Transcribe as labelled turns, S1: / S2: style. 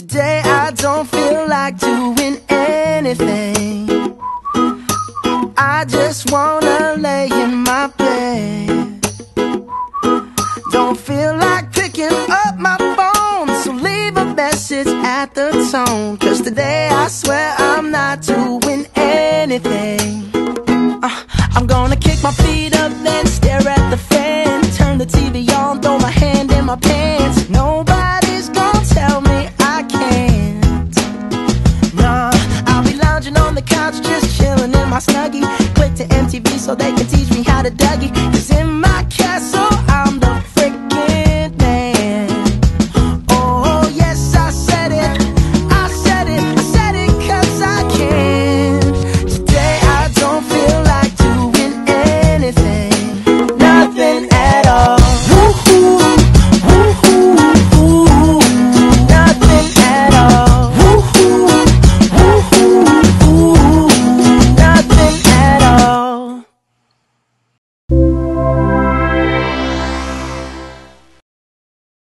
S1: Today I don't feel like doing anything. I just wanna lay in my bed. Don't feel like picking up my phone, so leave a message at the tone. Cause today I swear I'm not doing anything. Uh, I'm gonna kick my feet up, then stare at the fan. Turn the TV on, throw my hand in my pants. On the couch, just chilling in my snuggie. Click to MTV so they can teach me how to Dougie. Cause in my